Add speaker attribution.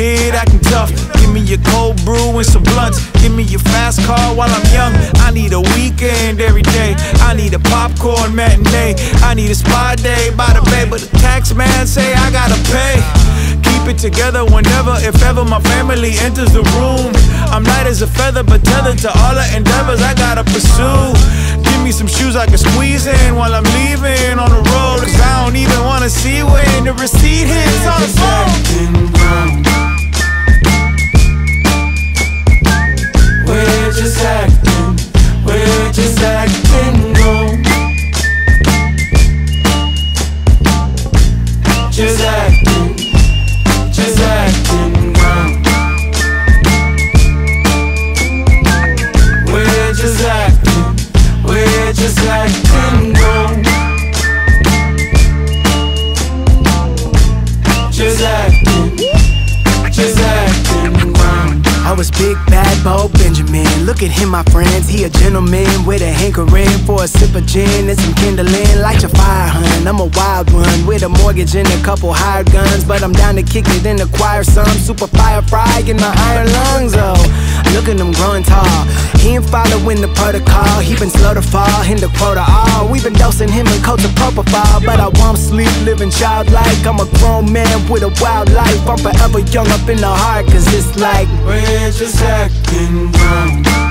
Speaker 1: kid acting tough. Give me your cold brew and some blunts. Give me your fast car while I'm young. I need a weekend every day. I need a popcorn matinee. I need a spa day by the bay, but the tax man say I gotta pay. Keep it together whenever, if ever, my family enters the room. I'm light as a feather, but tethered to all the endeavors I gotta pursue. Give me some shoes I can squeeze in while I'm leaving on the road. Cause I don't even wanna
Speaker 2: big bad Bo Benjamin. Look at him, my friends. He a gentleman with a hankering for a sip of gin and some kindling. Light your fire, hun. I'm a wild one with a mortgage and a couple hired guns. But I'm down to kick it and acquire some super fire fry in my iron lungs. Oh, look at him growing tall. He ain't following the protocol. He been slow to fall in the quota. Oh, we been dosing him in of propofol. But I won't sleep, living childlike. I'm a grown man with a wild life. I'm forever young up in the heart, cause it's like.
Speaker 3: We're just acting wrong.